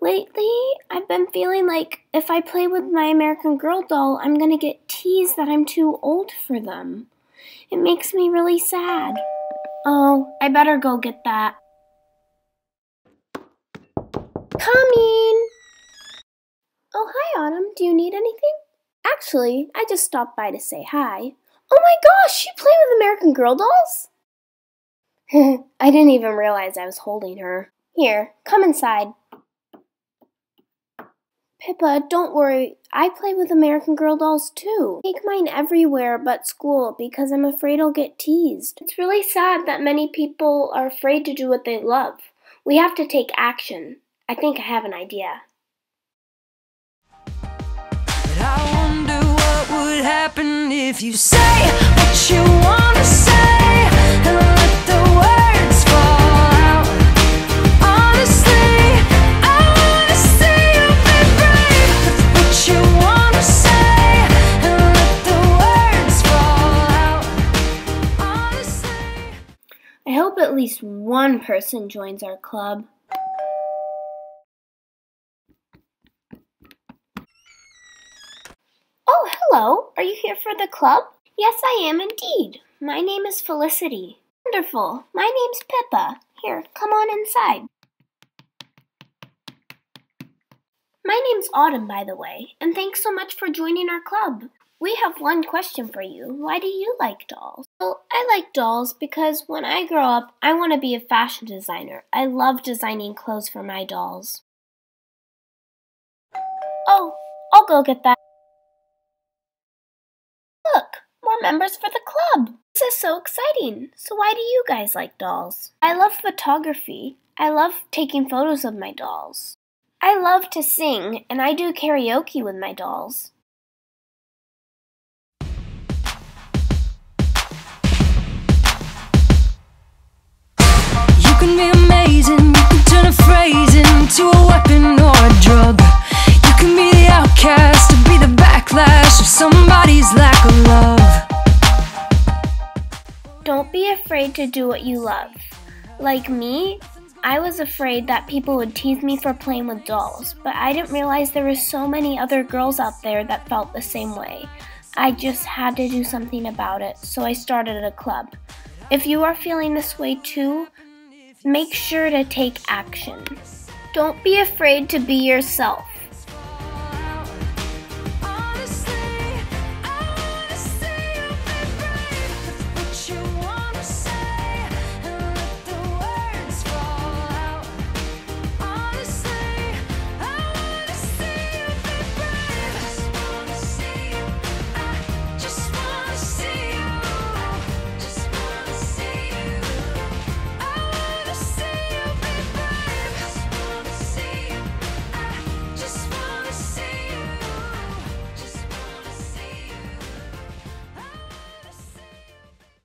Lately, I've been feeling like if I play with my American Girl doll, I'm gonna get teased that I'm too old for them. It makes me really sad. Oh, I better go get that. Coming! Oh, hi, Autumn. Do you need anything? Actually, I just stopped by to say hi. Oh my gosh, you play with American Girl dolls? I didn't even realize I was holding her. Here, come inside. Pippa, don't worry. I play with American Girl dolls too. I take mine everywhere but school because I'm afraid I'll get teased. It's really sad that many people are afraid to do what they love. We have to take action. I think I have an idea. But I wonder what would happen if you say what you wanna say I hope at least one person joins our club. Oh, hello. Are you here for the club? Yes, I am indeed. My name is Felicity. Wonderful. My name's Pippa. Here, come on inside. My name's Autumn, by the way, and thanks so much for joining our club. We have one question for you. Why do you like dolls? Well, I like dolls because when I grow up, I want to be a fashion designer. I love designing clothes for my dolls. Oh, I'll go get that. Look, more members for the club. This is so exciting. So, why do you guys like dolls? I love photography. I love taking photos of my dolls. I love to sing, and I do karaoke with my dolls. Somebody's lack of love. Don't be afraid to do what you love. Like me, I was afraid that people would tease me for playing with dolls, but I didn't realize there were so many other girls out there that felt the same way. I just had to do something about it, so I started a club. If you are feeling this way too, make sure to take action. Don't be afraid to be yourself.